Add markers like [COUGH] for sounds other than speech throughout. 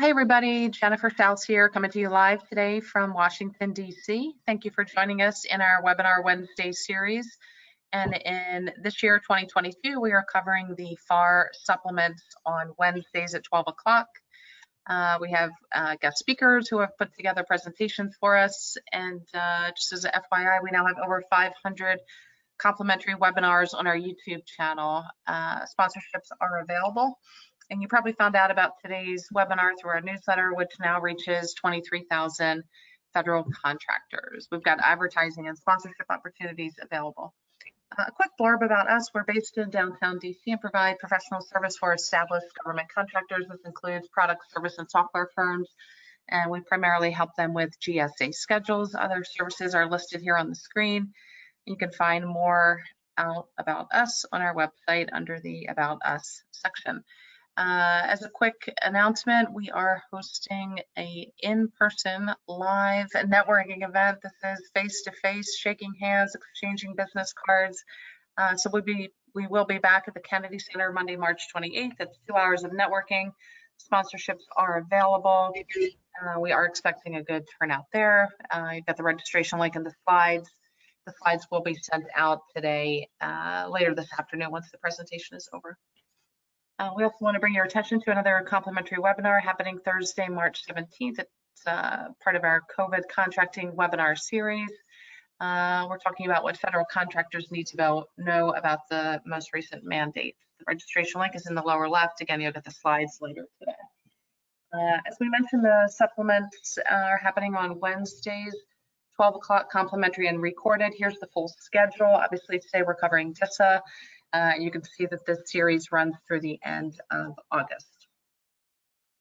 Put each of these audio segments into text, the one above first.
Hi, everybody. Jennifer Schaus here, coming to you live today from Washington, D.C. Thank you for joining us in our webinar Wednesday series. And in this year, 2022, we are covering the FAR supplements on Wednesdays at 12 o'clock. Uh, we have uh, guest speakers who have put together presentations for us. And uh, just as an FYI, we now have over 500 complimentary webinars on our YouTube channel. Uh, sponsorships are available. And you probably found out about today's webinar through our newsletter, which now reaches 23,000 federal contractors. We've got advertising and sponsorship opportunities available. A quick blurb about us. We're based in downtown DC and provide professional service for established government contractors. This includes product, service, and software firms. And we primarily help them with GSA schedules. Other services are listed here on the screen. You can find more out about us on our website under the About Us section. Uh, as a quick announcement, we are hosting a in-person live networking event. This is face-to-face, -face, shaking hands, exchanging business cards. Uh, so we'll be, we will be back at the Kennedy Center Monday, March 28th. It's two hours of networking. Sponsorships are available. Uh, we are expecting a good turnout there. Uh, you've got the registration link in the slides. The slides will be sent out today, uh, later this afternoon once the presentation is over. Uh, we also want to bring your attention to another complimentary webinar happening Thursday, March 17th. It's uh, part of our COVID contracting webinar series. Uh, we're talking about what federal contractors need to know about the most recent mandate. The registration link is in the lower left. Again, you'll get the slides later today. Uh, as we mentioned, the supplements are happening on Wednesdays, 12 o'clock complimentary and recorded. Here's the full schedule. Obviously, today we're covering DISA. Uh, you can see that this series runs through the end of August.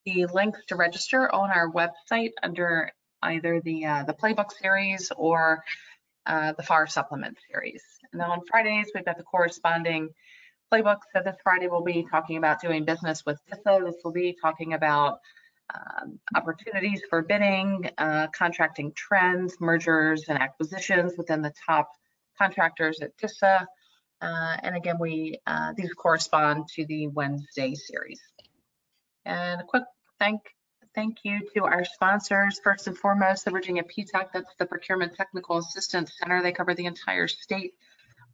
The links to register on our website under either the uh, the playbook series or uh, the FAR supplement series. And then on Fridays, we've got the corresponding playbook. So this Friday, we'll be talking about doing business with DISA. This will be talking about um, opportunities for bidding, uh, contracting trends, mergers and acquisitions within the top contractors at DISA, uh, and again, we uh, these correspond to the Wednesday series. And a quick thank thank you to our sponsors. First and foremost, the Virginia PTAC, that's the Procurement Technical Assistance Center. They cover the entire state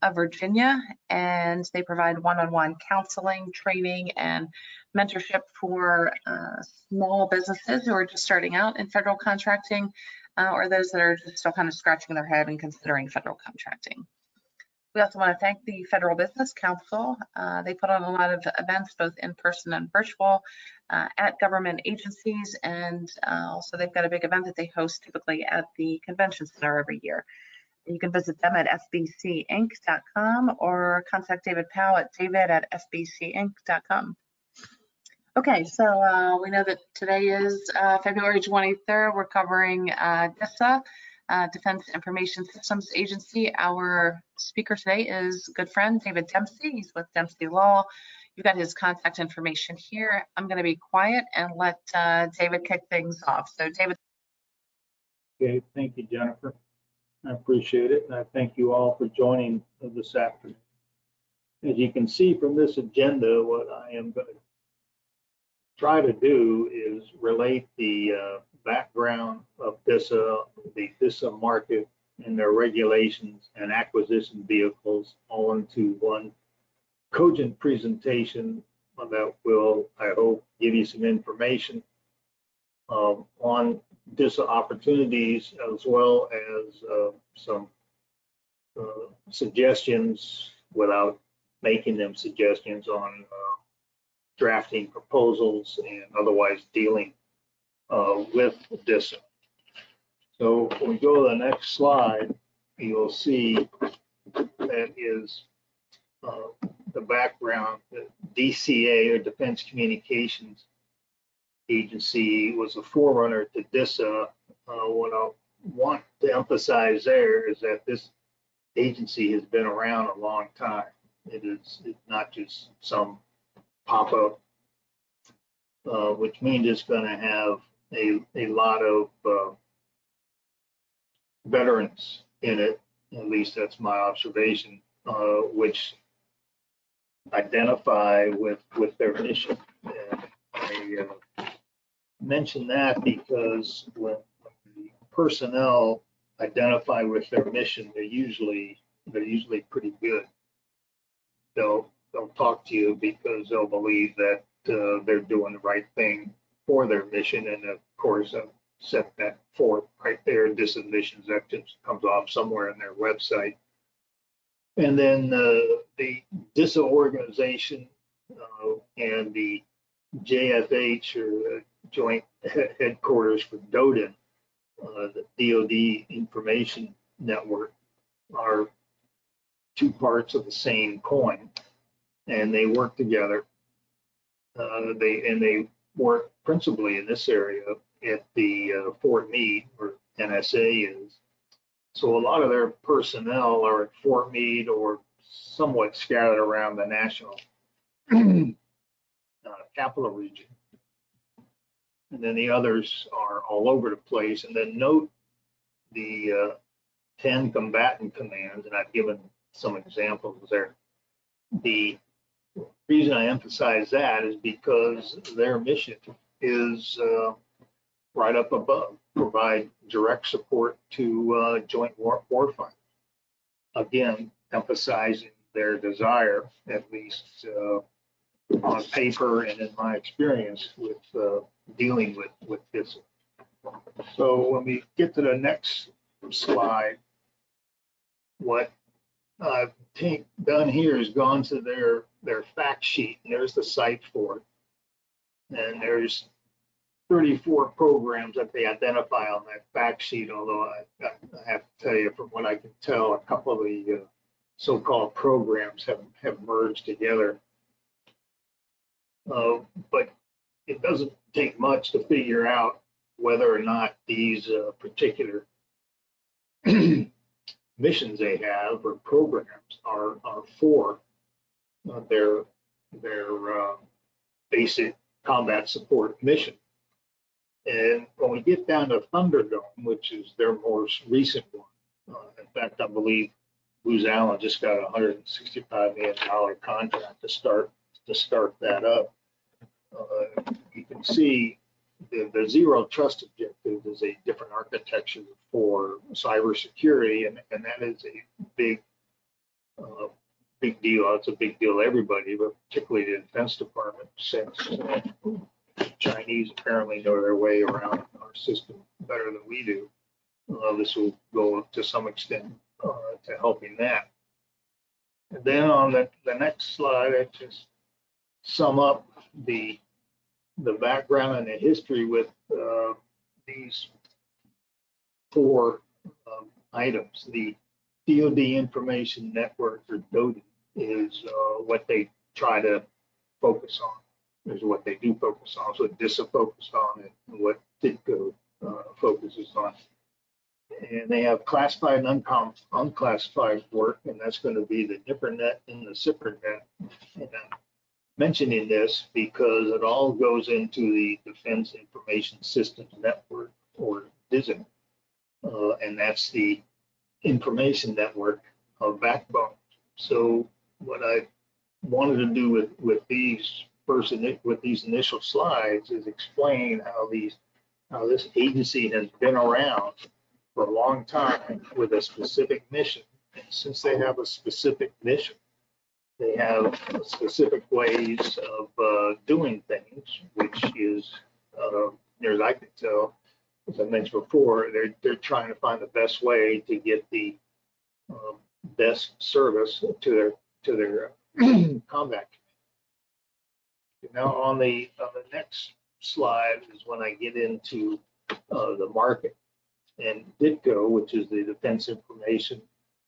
of Virginia, and they provide one-on-one -on -one counseling, training, and mentorship for uh, small businesses who are just starting out in federal contracting, uh, or those that are just still kind of scratching their head and considering federal contracting. We also want to thank the Federal Business Council. Uh, they put on a lot of events, both in person and virtual, uh, at government agencies, and uh, also they've got a big event that they host typically at the Convention Center every year. You can visit them at fbcinc.com or contact David Powell at david at fbcinc.com. Okay, so uh, we know that today is uh, February 23rd. We're covering uh, DISA uh, Defense Information Systems Agency. Our speaker today is good friend David Dempsey. He's with Dempsey Law. You've got his contact information here. I'm going to be quiet and let uh, David kick things off. So, David. Okay, thank you, Jennifer. I appreciate it, and I thank you all for joining this afternoon. As you can see from this agenda, what I am going to try to do is relate the uh, background of DISA, the DISA market and their regulations and acquisition vehicles all into one cogent presentation that will, I hope, give you some information um, on DISA opportunities as well as uh, some uh, suggestions without making them suggestions on uh, drafting proposals and otherwise dealing uh, with DISA. So when we go to the next slide, you'll see that is uh, the background. DCA or Defense Communications Agency was a forerunner to DISA. Uh, what I want to emphasize there is that this agency has been around a long time. It is not just some pop-up, uh, which means it's going to have a, a lot of uh, veterans in it. At least that's my observation, uh, which identify with with their mission. And I, uh, mention that because when personnel identify with their mission, they're usually, they're usually pretty good. They'll, they'll talk to you because they'll believe that uh, they're doing the right thing for their mission. And of course, set that forth right there. Disadmissions, that just comes off somewhere in their website. And then uh, the DISA organization uh, and the JFH or uh, Joint Headquarters for DODIN, uh, the DoD Information Network, are two parts of the same coin, and they work together. Uh, they and they work principally in this area at the uh, Fort Meade, where NSA is. So a lot of their personnel are at Fort Meade or somewhat scattered around the national [CLEARS THROAT] uh, capital region. And then the others are all over the place. And then note the uh, 10 combatant commands, and I've given some examples there. The reason I emphasize that is because their mission is uh, right up above, provide direct support to uh, joint war warfighters. Again, emphasizing their desire, at least uh, on paper and in my experience with uh, dealing with, with this. So when we get to the next slide, what I've done here is gone to their, their fact sheet, and there's the site for it. And there's 34 programs that they identify on that fact sheet, although I, I have to tell you, from what I can tell, a couple of the uh, so-called programs have, have merged together. Uh, but it doesn't take much to figure out whether or not these uh, particular [CLEARS THROAT] missions they have or programs are, are for their their uh, basic combat support mission. And when we get down to Thunderdome, which is their most recent one, uh, in fact, I believe Booz Allen just got a $165 million contract to start to start that up. Uh, you can see the, the zero trust objective is a different architecture for cybersecurity, and, and that is a big, uh, big deal. It's a big deal to everybody, but particularly the Defense Department, since Chinese apparently know their way around our system better than we do. Uh, this will go to some extent uh, to helping that. And then on the, the next slide, I just sum up the the background and the history with uh, these four um, items. The DoD Information Network, or DODIN, is uh, what they try to focus on. Is what they do focus on. So DISA focused on it, and what DITCO uh, focuses on. And they have classified and unclassified work, and that's going to be the NIPRNet and the SIPRNet. And I'm mentioning this because it all goes into the Defense Information Systems Network, or DISN. Uh, and that's the information network of backbone. So wanted to do with, with these first, with these initial slides is explain how these, how this agency has been around for a long time with a specific mission. And since they have a specific mission, they have specific ways of uh, doing things, which is, uh, near as I can tell, as I mentioned before, they're, they're trying to find the best way to get the um, best service to their, to their [CLEARS THROAT] combat. Now, on the, on the next slide is when I get into uh, the market. And DITCO, which is the Defense Information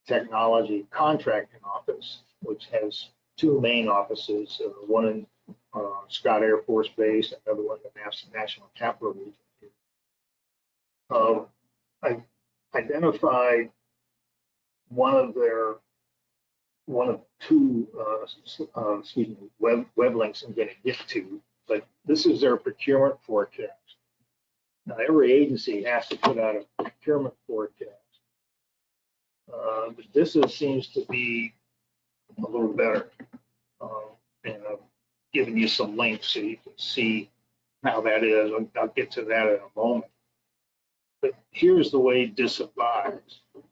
Technology Contracting Office, which has two main offices, uh, one in uh, Scott Air Force Base, another one in the National Capital Region. Um, I identified one of their, one of two, uh, uh, excuse me, web, web links I'm going to get to, but this is their procurement forecast. Now, every agency has to put out a procurement forecast. Uh, but this is, seems to be a little better. Um, and I've given you some links so you can see how that is. I'll- I'll get to that in a moment. But here's the way DISA buys. If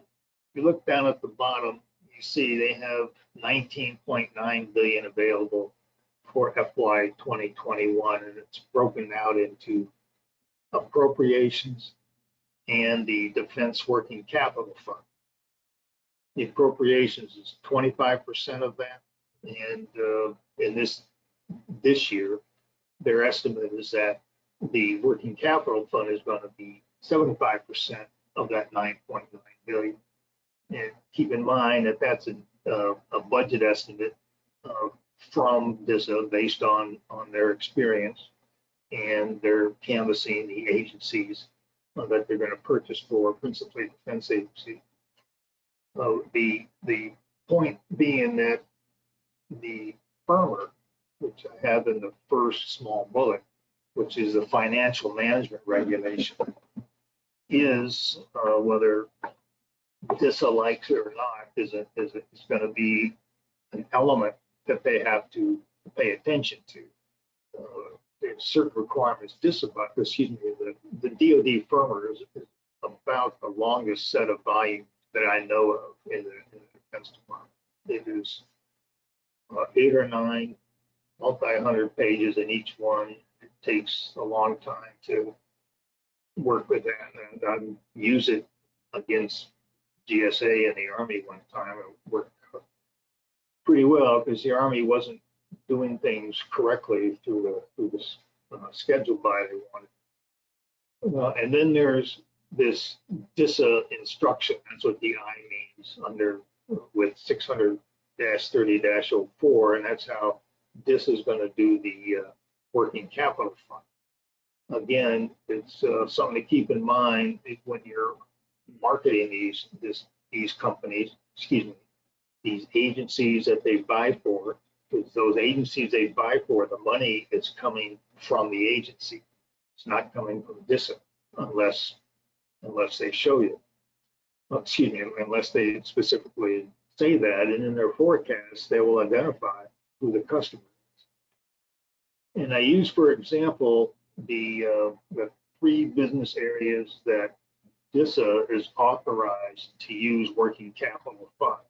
you look down at the bottom, see they have 19.9 billion available for FY 2021, and it's broken out into appropriations and the Defense Working Capital Fund. The appropriations is 25% of that, and uh, in this this year, their estimate is that the working capital fund is going to be 75% of that 9.9 billion. And keep in mind that that's a, uh, a budget estimate uh, from DISA based on, on their experience and they're canvassing the agencies uh, that they're going to purchase for, principally defense agency. The, the point being that the FMR, which I have in the first small bullet, which is the financial management regulation, is uh, whether DISA likes it or not, is a, is a, going to be an element that they have to pay attention to. Uh, certain requirements Disabut, excuse me, the, the DoD FMR is, is about the longest set of volume that I know of in the, in the Defense Department. It is uh, eight or nine multi-hundred pages in each one. It takes a long time to work with that and um, use it against GSA and the Army one time. It worked pretty well because the Army wasn't doing things correctly through the through the uh, schedule by they wanted. Uh, and then there's this DISA instruction. That's what DI means under with 600-30-04, and that's how DISA is going to do the uh, working capital fund. Again, it's uh, something to keep in mind when you're marketing these this these companies. Excuse me, these agencies that they buy for. Because those agencies they buy for, the money is coming from the agency. It's not coming from DISA unless unless they show you. Well, excuse me, unless they specifically say that, and in their forecast, they will identify who the customer is. And I use, for example, the, uh, the three business areas that DISA is authorized to use working capital funds.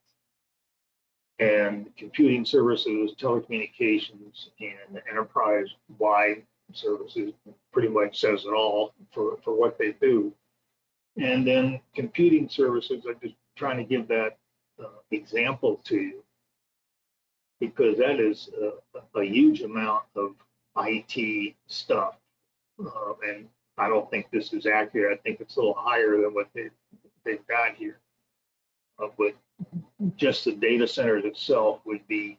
And computing services, telecommunications, and enterprise-wide services pretty much says it all for, for what they do. And then computing services, I'm just trying to give that uh, example to you because that is a, a huge amount of IT stuff. Uh, and I don't think this is accurate. I think it's a little higher than what they, they've got here. Uh, but just the data centers itself would be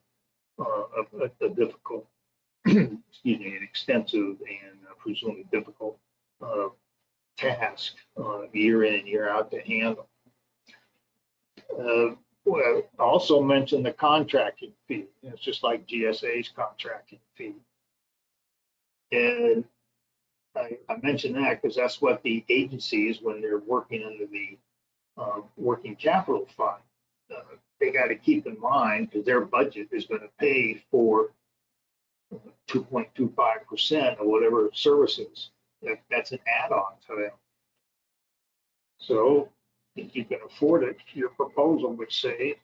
uh, a, a, difficult, [CLEARS THROAT] excuse me, an extensive and uh, presumably difficult uh, task uh, year in and year out to handle. Uh, well, I also mentioned the contracting fee. It's just like GSA's contracting fee. And I, I mentioned that because that's what the agencies, when they're working under the uh, working capital fund, uh, they got to keep in mind because their budget is going to pay for 2.25% of whatever services. That, that's an add-on to them. So if you can afford it, your proposal would say,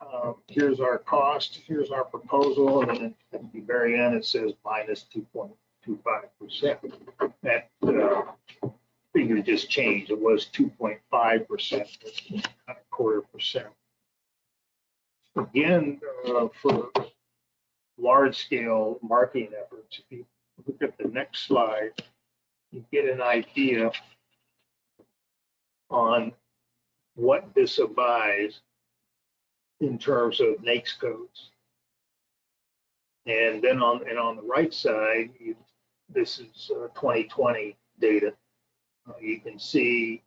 um, here's our cost, here's our proposal, and then at the very end, it says minus 2.25%. That uh, figure just changed. It was 2.5%, a quarter percent. Again, uh, for large scale marketing efforts, if you look at the next slide, you get an idea on what this buys in terms of NAICS codes. And then on and on the right side, you, this is uh, 2020 data. Uh, you can see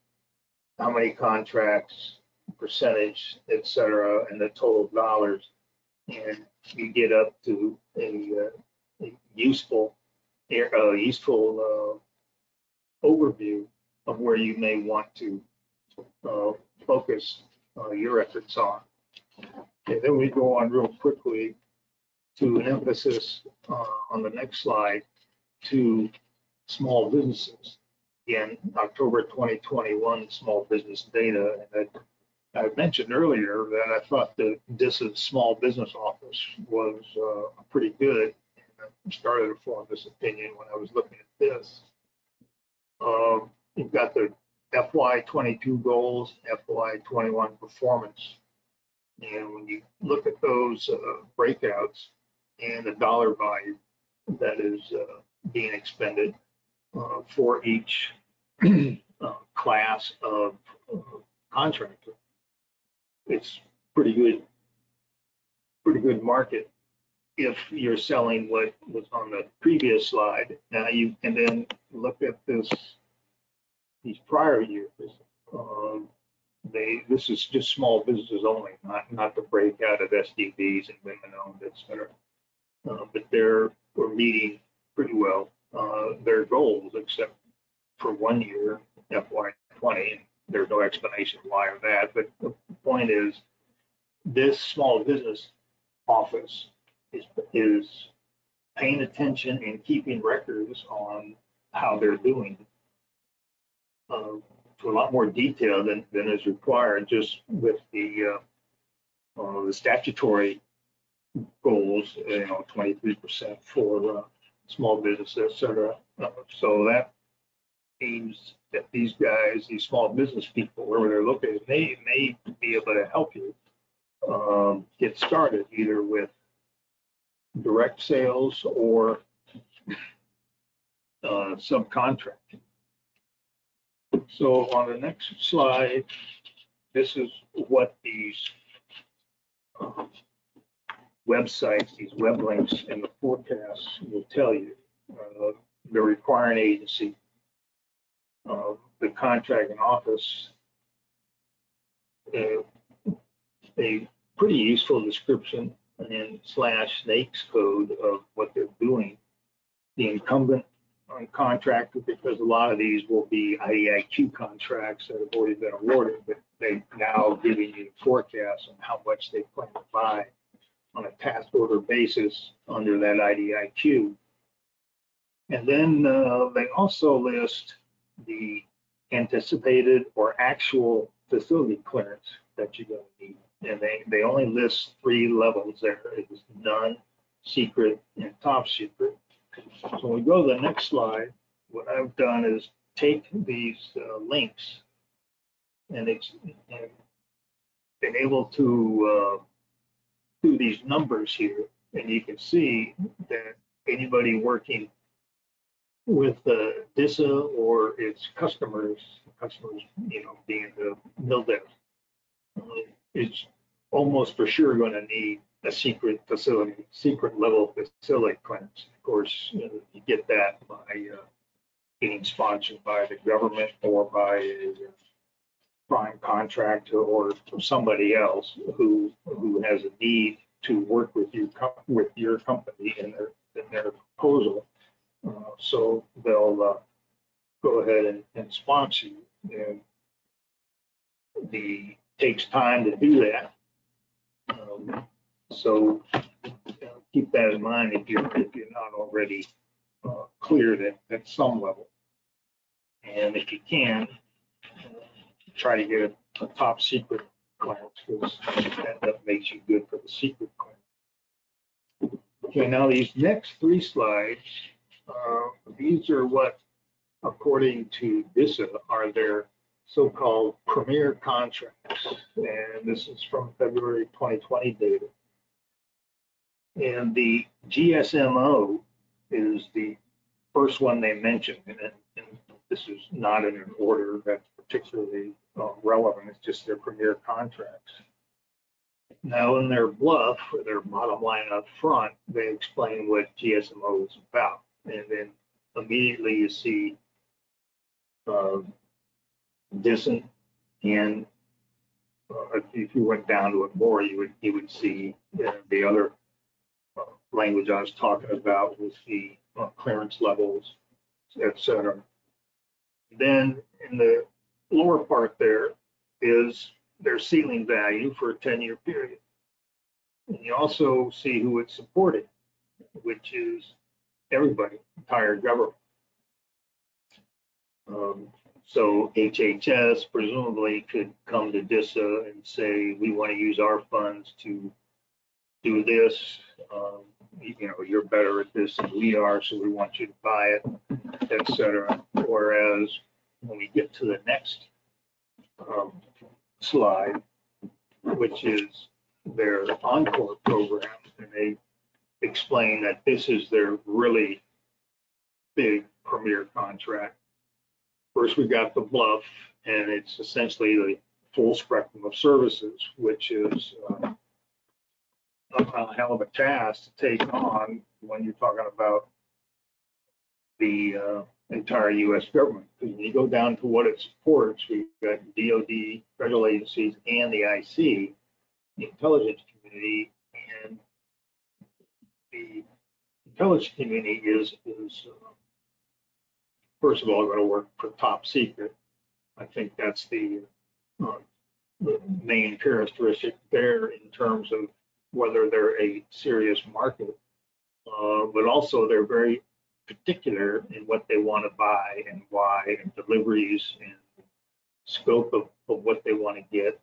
how many contracts, percentage, et cetera, and the total dollars. And you get up to a, uh, a useful, uh, useful overview of where you may want to uh, focus uh, your efforts on. And then we go on real quickly to an emphasis uh, on the next slide to small businesses. In October 2021, small business data, and I, I mentioned earlier that I thought the DISA small business office was uh, pretty good. I started to form this opinion when I was looking at this. Um, You've got the FY '22 goals, FY '21 performance. And when you look at those uh, breakouts and the dollar value that is uh, being expended uh, for each uh, class of uh, contractor, it's pretty good, pretty good market if you're selling what was on the previous slide. Now you can then look at this, these prior years. Um, they, this is just small businesses only, not, not the breakout of SDVs and women owned, et cetera. Uh, but they're, we're meeting pretty well, uh, their goals, except for one year, FY twenty, and there's no explanation why of that, but the point is, this small business office is, is paying attention and keeping records on how they're doing. Uh, to a lot more detail than, than is required just with the, uh, uh, the statutory goals, you know, twenty-three percent for, uh, small businesses, et cetera. Uh, So that means that these guys, these small business people, wherever they're located, may, may be able to help you, um, get started either with direct sales or, uh, subcontracting. So on the next slide, this is what these uh, websites, these web links and the forecasts will tell you. Uh, The requiring agency, uh, the contracting office, uh, a pretty useful description and slash NAICS code of what they're doing. The incumbent on contractor, because a lot of these will be IDIQ contracts that have already been awarded, but they now giving you forecasts on how much they plan to buy on a task order basis under that IDIQ. And then uh, they also list the anticipated or actual facility clearance that you're going to need. And they, they only list three levels there. It's none, secret, and top secret. So when we go to the next slide, what I've done is take these uh, links and it's and been able to uh, do these numbers here, and you can see that anybody working with the DISA or its customers, customers, you know, being the MILDEF, uh, is almost for sure going to need a secret facility, secret level facility clearance. Of course, you, get that by uh, being sponsored by the government or by prime contractor or somebody else who who has a need to work with you with your company in their in their proposal. Uh, so they'll uh, go ahead and, and sponsor you. And the takes time to do that. Um, so uh, keep that in mind if you're if you're not already uh, cleared at, at some level. And if you can, try to get a, a top secret clearance because that, that makes you good for the secret clearance. Okay, now these next three slides, uh, these are what, according to DISA, are their so-called premier contracts. And this is from February 2020 data. And the GSMO is the first one they mentioned, and, and this is not in an order that's particularly uh, relevant. It's just their premier contracts. Now, in their BLUF, or their bottom line up front, they explain what GSMO is about, and then immediately you see uh, and uh, if you went down to it more, you would you would see uh, the other uh, language I was talking about with the uh, clearance levels, etc. Then in the lower part there is their ceiling value for a 10-year period. And you also see who it's supporting, which is everybody, entire government. Um, So HHS presumably could come to DISA and say, we want to use our funds to do this. Um, You know, you're better at this than we are, so we want you to buy it, et cetera. Whereas when we get to the next um, slide, which is their Encore program, and they explain that this is their really big premier contract. First, we got the BLUF, and it's essentially the full spectrum of services, which is uh, a hell of a task to take on when you're talking about the uh, entire U.S. government. Because when you go down to what it supports, we've got DoD, federal agencies, and the IC, the intelligence community, and the intelligence community is, is, uh, first of all, going to work for top secret. I think that's the, uh, the main characteristic there in terms of whether they're a serious market. Uh, but also they're very particular in what they want to buy and why and deliveries and scope of, of what they want to get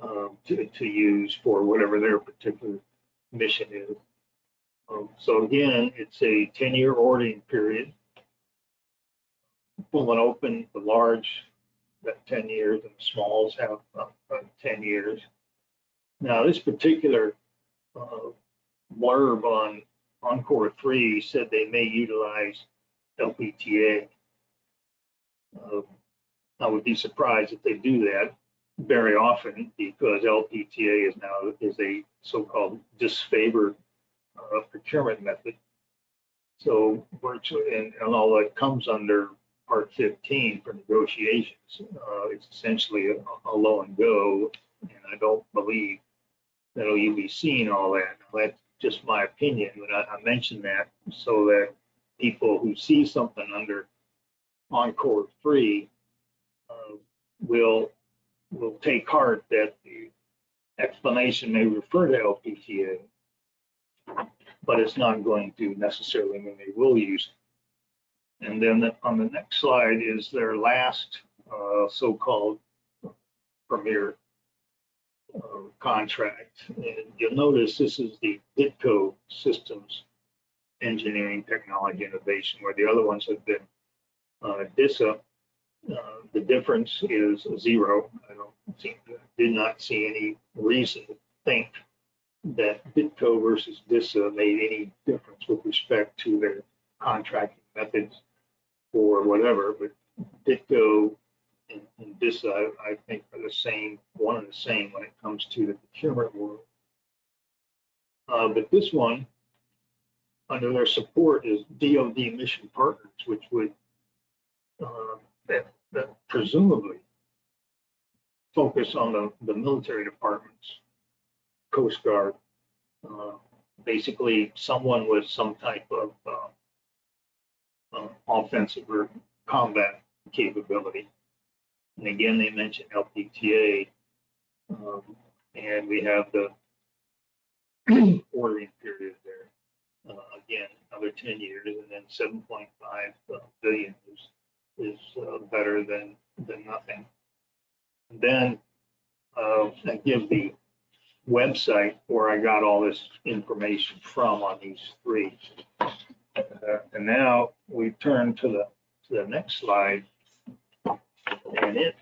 um, to, to use for whatever their particular mission is. Um, so again, it's a 10-year ordering period. Full and open, the large, that 10 years, and the smalls have uh, uh, 10 years. Now, this particular uh, blurb on Encore 3 said they may utilize LPTA. Uh, I would be surprised if they do that very often because LPTA is now is a so-called disfavored uh, procurement method. So virtually, and, and all that comes under Part 15 for negotiations, uh, it's essentially a, a low and go, and I don't believe that you'll be seeing all that. Now, that's just my opinion, but I, I mention that so that people who see something under Encore 3 uh, will will take heart that the explanation may refer to LPTA, but it's not going to necessarily mean they will use it. And then the- on the next slide is their last uh, so-called premier uh, contract. And you'll notice this is the Ditco Systems Engineering Technology Innovation, where the other ones have been uh, DISA. Uh, The difference is zero. I don't see, did not see any reason to think that Ditco versus DISA made any difference with respect to their contracting methods or whatever, but Ditco and I- I think are the same, one and the same when it comes to the procurement world. Uh, But this one, under their support is DoD Mission Partners, which would uh, that that presumably focus on the, the military departments, Coast Guard, uh, basically someone with some type of uh, uh, offensive or combat capability. And again, they mentioned LPTA, um, and we have the [CLEARS THROAT] ordering period there. Uh, again, another 10 years, and then 7.5 uh, is is uh, better than than nothing. And then uh, I give the website where I got all this information from on these three. Uh, and now we turn to the to the next slide, and it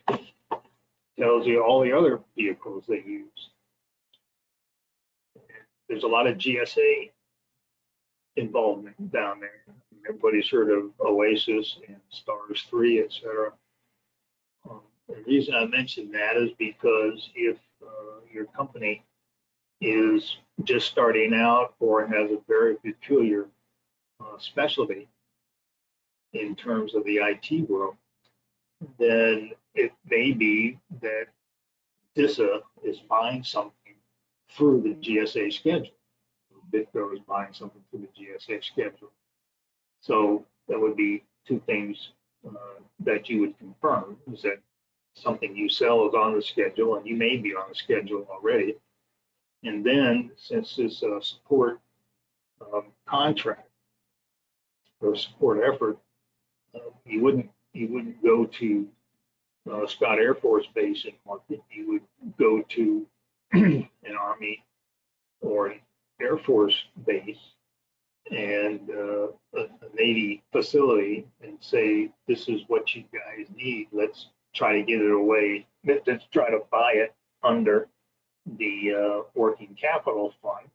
tells you all the other vehicles they use. There's a lot of GSA involvement down there. Everybody's heard of Oasis and Stars 3, et cetera. Um, The reason I mention that is because if uh, your company is just starting out or has a very peculiar uh, specialty in terms of the IT world, then it may be that DISA is buying something through the GSA schedule. DITCO is buying something through the GSA schedule. So that would be two things uh, that you would confirm, is that something you sell is on the schedule, and you may be on the schedule already. And then, since this uh, support um, contract or support effort, uh, you wouldn't, you wouldn't go to uh, Scott Air Force Base and market. He would go to [CLEARS THROAT] an Army or an Air Force base and uh, a Navy facility and say, this is what you guys need. Let's try to get it away. Let- Let's try to buy it under the uh, working capital fund.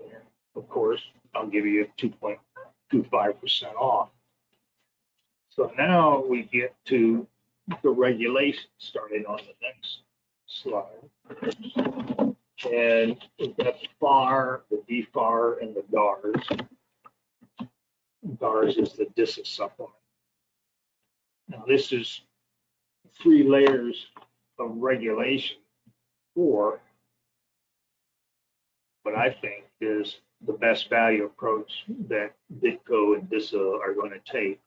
And of course, I'll give you 2.25% off. So now we get to the regulations starting on the next slide. And got the FAR, the DFAR, and the DARS. DARS is the DISA supplement. Now, this is three layers of regulation for what I think is the best value approach that DITCO and DISA are going to take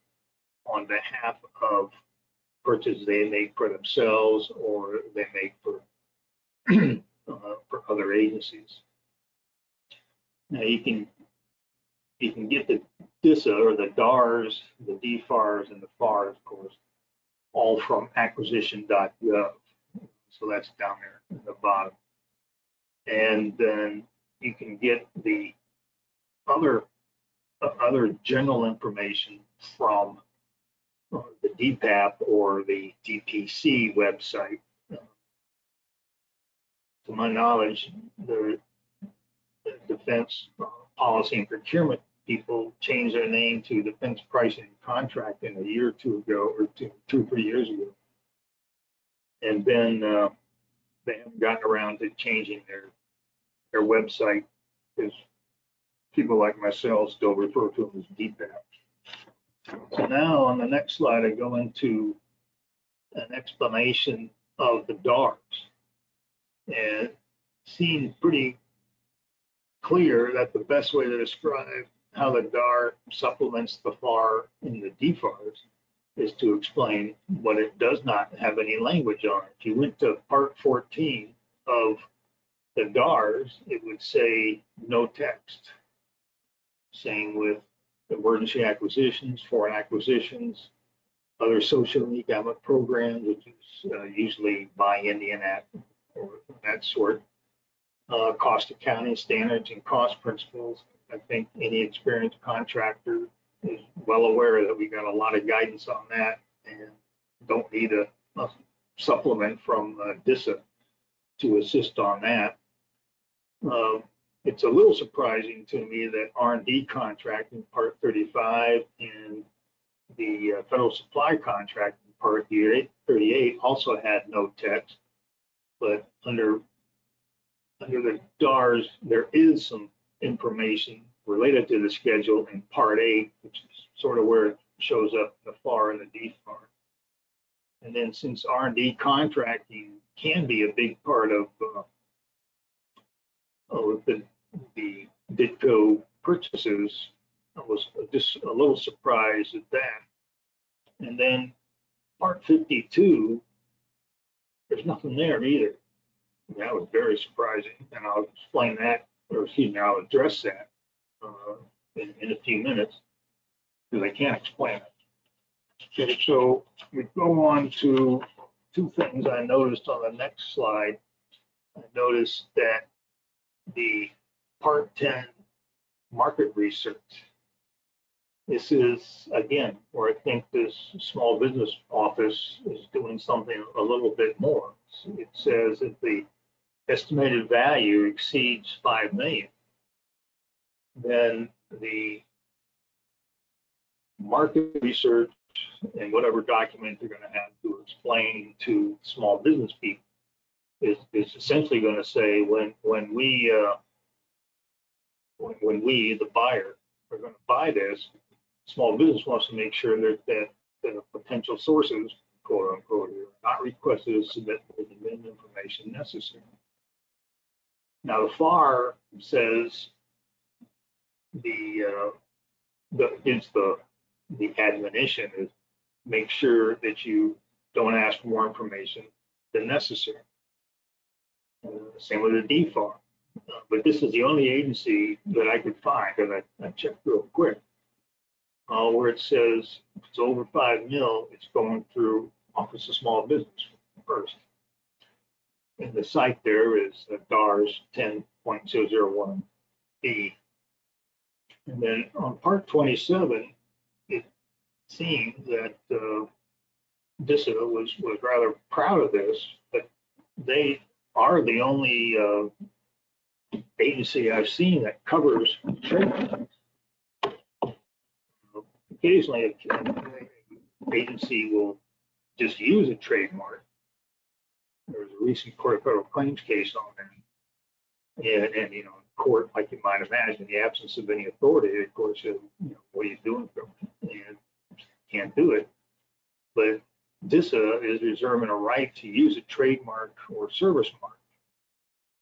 on behalf of purchases they make for themselves or they make for [CLEARS THROAT] uh, for other agencies. Now you can you can get the DISA or the DARS, the DFARS, and the FARs, of course, all from acquisition.gov. So that's down there at the bottom. And then you can get the other uh, other general information from the DPAP or the DPC website. To my knowledge, the Defense Policy and Procurement people changed their name to Defense Pricing Contracting a year or two ago, or two, two, three years ago. And then uh, they haven't gotten around to changing their their website because people like myself still refer to them as DPAP. So now on the next slide, I go into an explanation of the DARS. And it seems pretty clear that the best way to describe how the DAR supplements the FAR in the DFARS is to explain what it does not have any language on. If you went to part 14 of the DARS, it would say no text. Same with emergency acquisitions, foreign acquisitions, other social and economic programs, which is uh, usually Buy Indian Act or that sort. Uh, cost accounting standards and cost principles. I think any experienced contractor is well aware that we got a lot of guidance on that and don't need a, a supplement from uh, DISA to assist on that. Um, it's a little surprising to me that R&D contract in Part 35 and the uh, federal supply contract in Part 38 also had no text, but under under the DARS, there is some information related to the schedule in Part 8, which is sort of where it shows up in the FAR and the DFAR. And then since R&D contracting can be a big part of uh, of the the Ditco purchases, I was just a little surprised at that. And then part 52, there's nothing there either. That was very surprising, and I'll explain that, or excuse me, I'll address that uh, in, in a few minutes because I can't explain it. Okay, so we go on to two things I noticed on the next slide. I noticed that the Part 10 market research. This is, again, where I think this small business office is doing something a little bit more. It says that the estimated value exceeds 5 million, then the market research and whatever document they're going to have to explain to small business people is, is essentially going to say when when we uh, when, we the buyer are going to buy this, small business wants to make sure that that the potential sources quote unquote are not requested to submit the admin information necessary. Now the FAR says the uh, the is the the admonition is make sure that you don't ask for more information than necessary. Same with the DFAR. Uh, but this is the only agency that I could find, and I, I checked real quick, uh, where it says it's over five mil, it's going through Office of Small Business first. And the site there is DARS ten point zero zero one B. And then on part twenty-seven, it seems that, uh, DISA was, was rather proud of this, but they are the only, uh, agency I've seen that covers trademarks. Occasionally, an agency will just use a trademark. There was a recent court of federal claims case on that. And, and, you know, court, like you might imagine, in the absence of any authority, court said, you know, what are you doing? And can't do it. But DISA uh, is reserving a right to use a trademark or service mark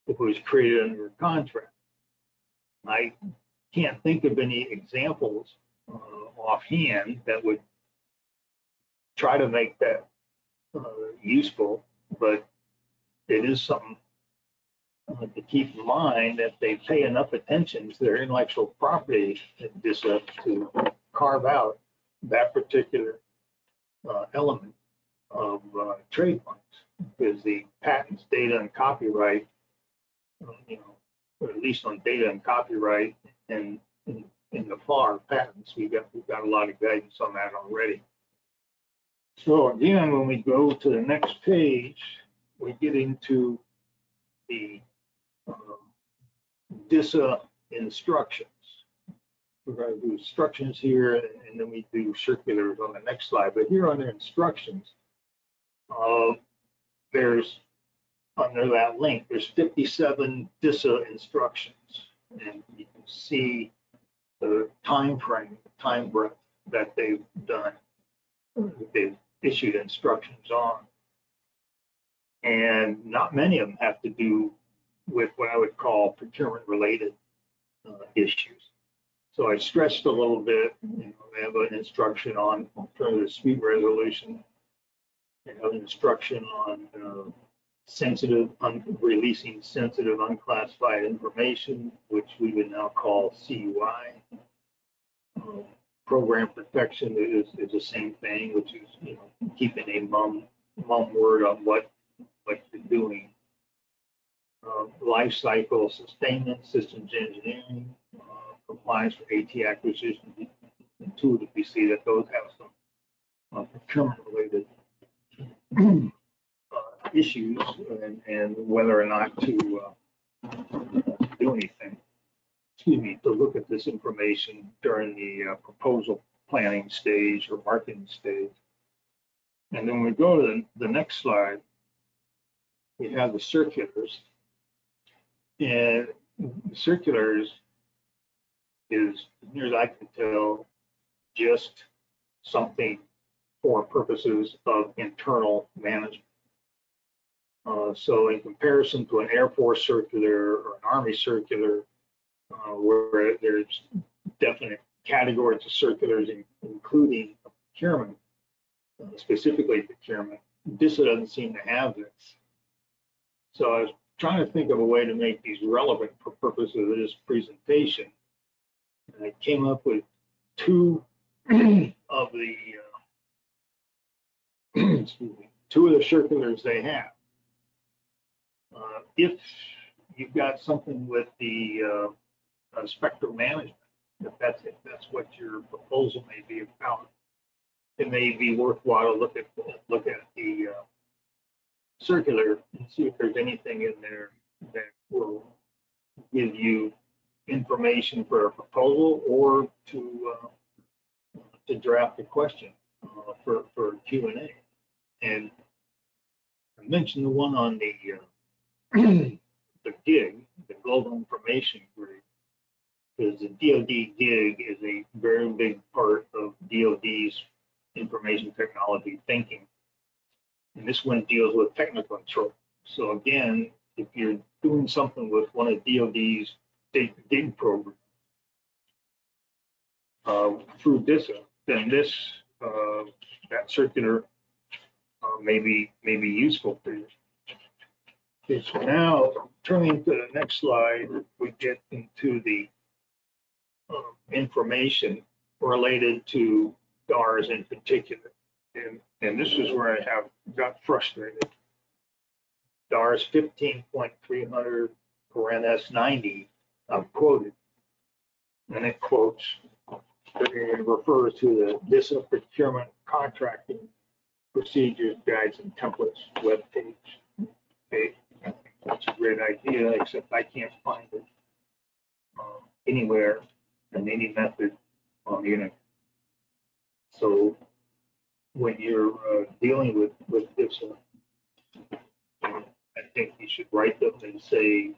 if it was created under a contract. I can't think of any examples uh, offhand that would try to make that uh, useful, but it is something uh, to keep in mind that they pay enough attention to their intellectual property at to carve out that particular uh, element of uh, trademarks, because the patents, data, and copyright, you know, at least on data and copyright and in, in the FAR patents, we've got, we've got a lot of guidance on that already. So again, when we go to the next page, we get into the um, DISA instructions. We're going to do instructions here, and then we do circulars on the next slide. But here on the instructions, uh, there's, under that link, there's 57 DISA instructions. And you can see the time frame, time breadth that they've done, they've issued instructions on. And not many of them have to do with what I would call procurement-related uh, issues. So I stressed a little bit, you know, they have an instruction on alternative dispute resolution. They have an instruction on uh, sensitive, releasing sensitive unclassified information, which we would now call CUI. Um, Program protection is, is the same thing, which is, you know, keeping a mum, mum word on what, what you're doing. Um, Life cycle sustainment, systems engineering, uh, compliance for AT acquisition. Intuitively, see that those have some uh, procurement-related uh, issues and, and whether or not to uh, do anything. Excuse me, to look at this information during the uh, proposal planning stage or marketing stage. And then we go to the, the next slide. We have the circulars. And the circulars is, as near as I can tell, just something for purposes of internal management. Uh, so in comparison to an Air Force circular or an Army circular, uh, where there's definite categories of circulars, in- including procurement, uh, specifically procurement, DISA doesn't seem to have this. So I was trying to think of a way to make these relevant for purposes of this presentation. And I came up with two of the, uh, [CLEARS THROAT] excuse me, two of the circulars they have. Uh, If you've got something with the uh, uh, spectrum management, if that's, if that's what your proposal may be about, it may be worthwhile to look at, look at the uh, circular and see if there's anything in there that will give you information for a proposal or to, uh, to draft a question uh, for, for Q and A. And I mentioned the one on the, the gig, the Global Information Group, because the DoD gig is a very big part of DoD's information technology thinking. And this one deals with technical control. So again, if you're doing something with one of DoD's dig, dig programs uh, through DISA, then this, uh, that circular uh, may be, may be useful for you. Okay, so now turning to the next slide, we get into the uh, information related to DARS in particular. And, and this is where I have got frustrated. DARS fifteen point three hundred, paren S ninety, I'm quoted. And it quotes, it refers to the DISA procurement contracting procedures, guides and templates webpage. Okay, that's a great idea, except I can't find it um, anywhere in any method on the internet. So when you're uh, dealing with, with this, uh, I think you should write them and say,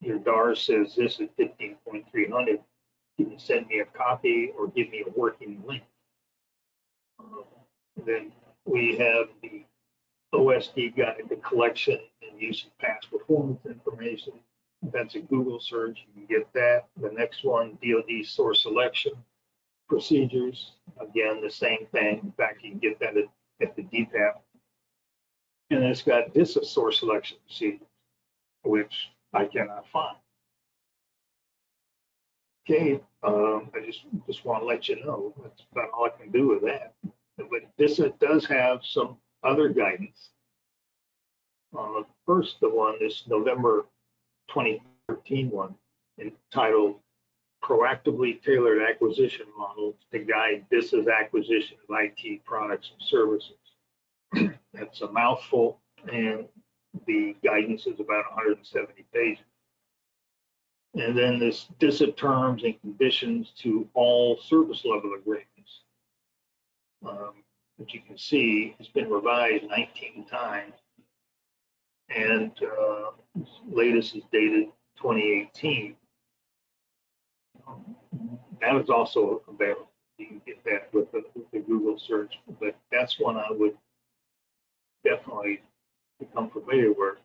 your DAR says this is fifteen point three hundred. Can you send me a copy or give me a working link? Uh, Then we have the OSD guide, the collection and use of past performance information. That's a Google search, you can get that. The next one, DoD source selection procedures, again, the same thing. In fact, you can get that at, at the DPAP. And it's got this is source selection procedure, which I cannot find. Okay, um, I just, just want to let you know, that's about all I can do with that. But this does have some other guidance. Uh, first, the one, this November 2013 one entitled Proactively Tailored Acquisition Model to Guide Business Acquisition of IT Products and Services. [CLEARS THROAT] That's a mouthful and the guidance is about 170 pages. And then this DISA terms and conditions to all service level agreements. Um, As you can see, it's been revised 19 times. And uh, latest is dated 2018. That is also available. You can get that with the, with the Google search, but that's one I would definitely become familiar with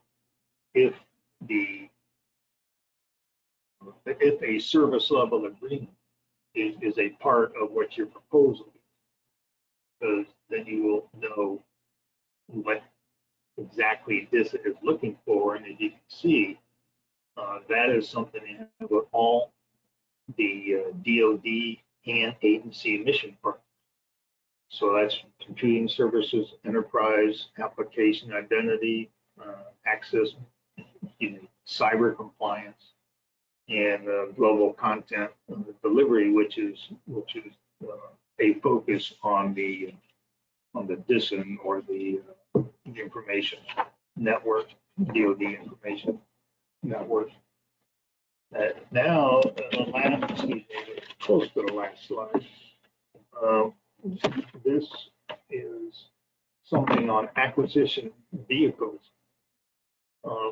if the if a service level agreement is, is a part of what you're proposing. Because then you will know what exactly this is looking for, and as you can see, uh, that is something in with all the uh, DoD and agency mission partners. So that's computing services, enterprise, application identity, uh, access, you know, cyber compliance, and uh, global content uh, delivery, which is which is uh, a focus on the on the DISN or the, uh, the information network, DoD information network. Uh, now, uh, the last, close to the last slide. Uh, this is something on acquisition vehicles. Uh,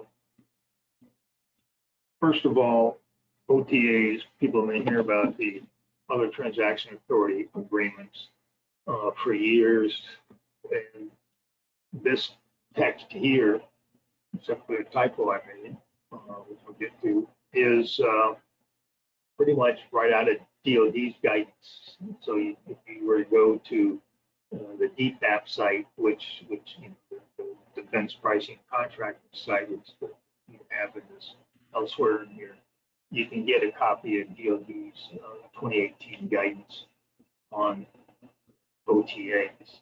First of all, OTAs, people may hear about the other transaction authority agreements uh, for years. And this text here, simply a typo I made, uh, which we'll get to, is uh, pretty much right out of DOD's guidance. So you- if you were to go to uh, the DPAP site, which, which, you know, the the defense pricing contracting site, which you have in this elsewhere in here, you can get a copy of DOD's uh, 2018 guidance on OTAs.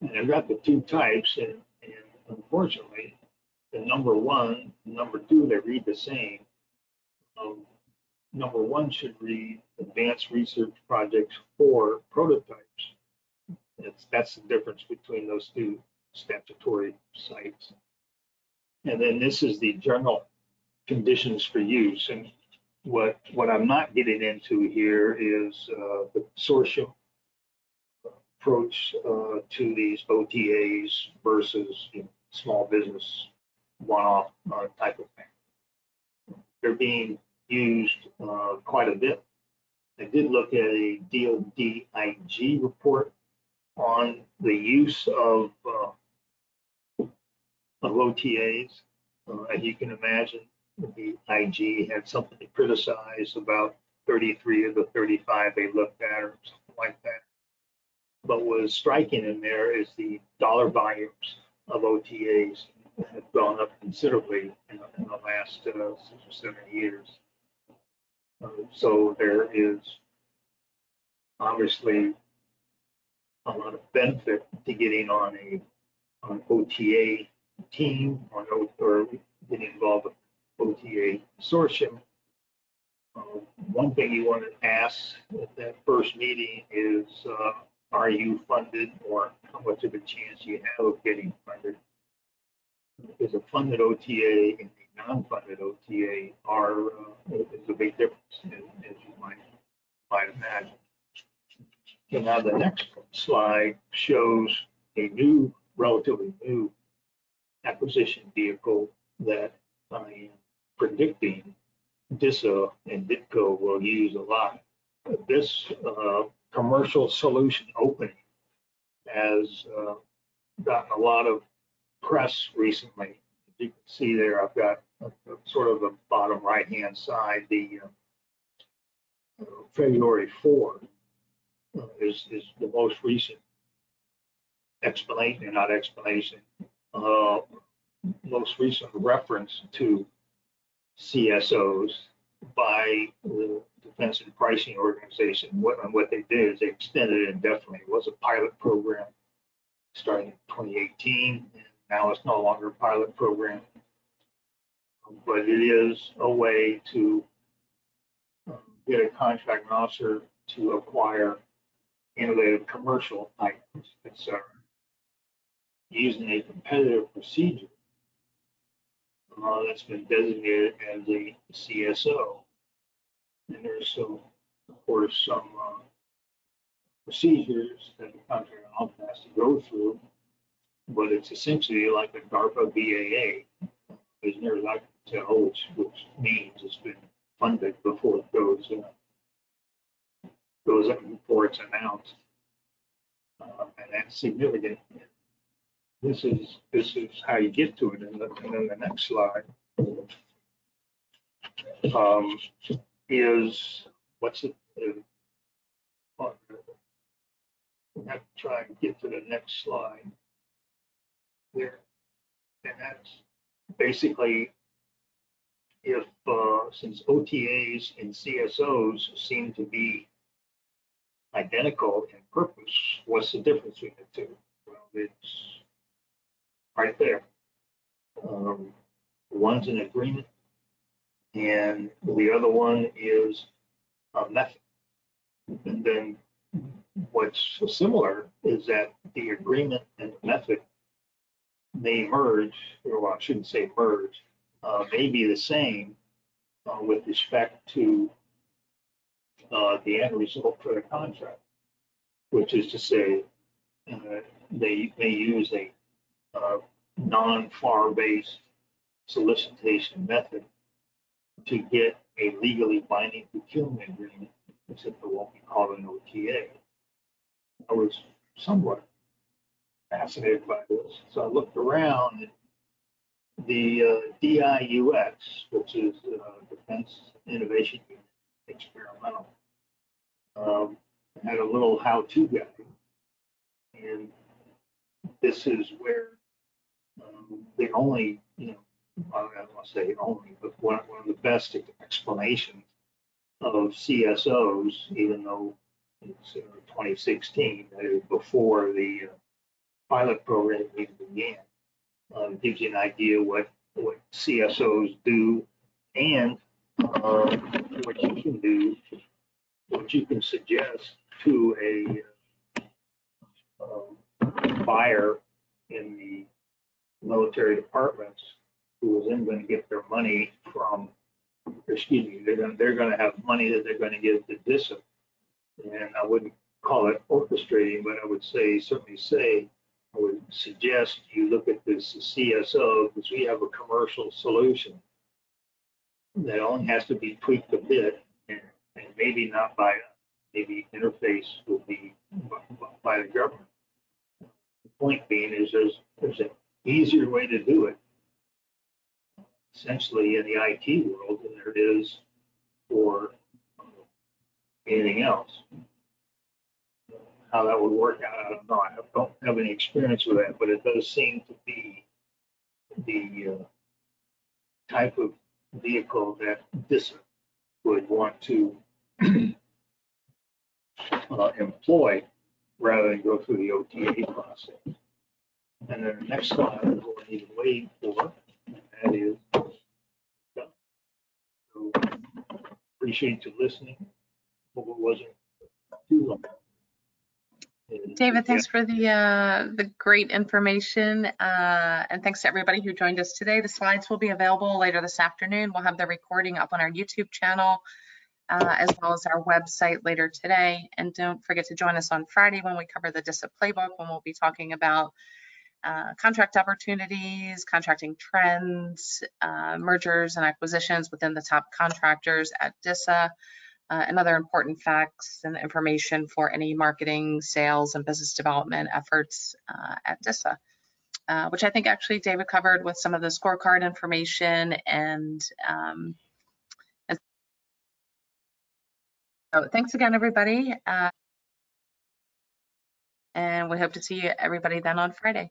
And I've got the two types, and, and unfortunately, the number one, number two, they read the same. Um, Number one should read advanced research projects for prototypes. It's, that's the difference between those two statutory cites. And then this is the general conditions for use. And what, what I'm not getting into here is uh, the consortium approach uh, to these OTAs versus you know, small business one-off uh, type of thing. They're being used uh, quite a bit. I did look at a DODIG report on the use of uh, of OTAs. Uh, as you can imagine, the IG had something to criticize about 33 of the 35 they looked at or something like that. But what was striking in there is the dollar volumes of OTAs have gone up considerably in, the- in the last uh, six or seven years. Uh, So there is obviously a lot of benefit to getting on a, on OTA team on, O- or getting involved with OTA consortium. Uh, One thing you want to ask at that first meeting is, uh, are you funded or how much of a chance you have of getting funded? Because a funded OTA and a non-funded OTA are, uh, is a big difference, as you might, might imagine. Okay, now the next slide shows a new, relatively new acquisition vehicle that I am predicting DISA and DITCO will use a lot. This uh, commercial solution opening has uh, gotten a lot of press recently. As you can see there, I've got uh, sort of the bottom right-hand side, the uh, February 4 uh, is, is the most recent explanation, not explanation, uh, most recent reference to CSOs by the Defense and Pricing Organization. What, and what they did is they extended it indefinitely. It was a pilot program starting in 2018, and now it's no longer a pilot program. But it is a way to uh, get a contract officer to acquire innovative commercial items, et cetera, using a competitive procedure uh, that's been designated as a CSO. And there's some, of course, some uh, procedures that the contract officer has to go through, but it's essentially like a DARPA BAA, as near as I can tell, which, which means it's been funded before it goes, uh, goes up before it's announced. Uh, and that's significant. This is, this is how you get to it, and then the next slide. Um, is, what's it? uh, I have to try and get to the next slide. There. And that's basically if, uh, since OTAs and CSOs seem to be identical in purpose, what's the difference between the two? Well, it's right there. Um, one's an agreement, and the other one is a method. And then what's similar is that the agreement and the method may merge, or well, I shouldn't say merge, uh, may be the same uh, with respect to uh, the end result for the contract, which is to say, uh, they may use a uh, non-FAR based solicitation method to get a legally binding procurement agreement, except it won't be called an OTA. I was somewhat fascinated by this, so I looked around. The uh, DIUX, which is uh, Defense Innovation Unit Experimental, um, had a little how-to guide, and this is where um, the only, you know, I don't want to say only, but one, one of the best explanations of CSOs, even though it's uh, 2016, that is before the uh, pilot program even began. Uh, gives you an idea what, what CSOs do and uh, what you can do, what you can suggest to a uh, buyer in the military departments who is then going to get their money from, excuse me, they're going, they're going to have money that they're going to give to DISA. And I wouldn't call it orchestrating, but I would say, certainly say, I would suggest you look at this CSO because we have a commercial solution that only has to be tweaked a bit and, and maybe not by, maybe interface will be by- the government. The point being is there's, there's an easier way to do it essentially in the IT world than there is for um, anything else. How that would work out, I don't know. I don't have any experience with that, but it does seem to be the uh, type of vehicle that this would want to [CLEARS THROAT] uh, employ rather than go through the OTA process. And then the next slide is what need to wait for, that is done. So appreciate you listening. Hope it wasn't too long. And David, thanks for the, uh, the great information. Uh, and thanks to everybody who joined us today. The slides will be available later this afternoon. We'll have the recording up on our YouTube channel, uh, as well as our website later today. And don't forget to join us on Friday when we cover the DISA playbook, when we'll be talking about uh, contract opportunities, contracting trends, uh, mergers and acquisitions within the top contractors at DISA, uh, and other important facts and information for any marketing, sales, and business development efforts uh, at DISA, uh, which I think actually David covered with some of the scorecard information and um, and so thanks again, everybody. And we hope to see everybody then on Friday.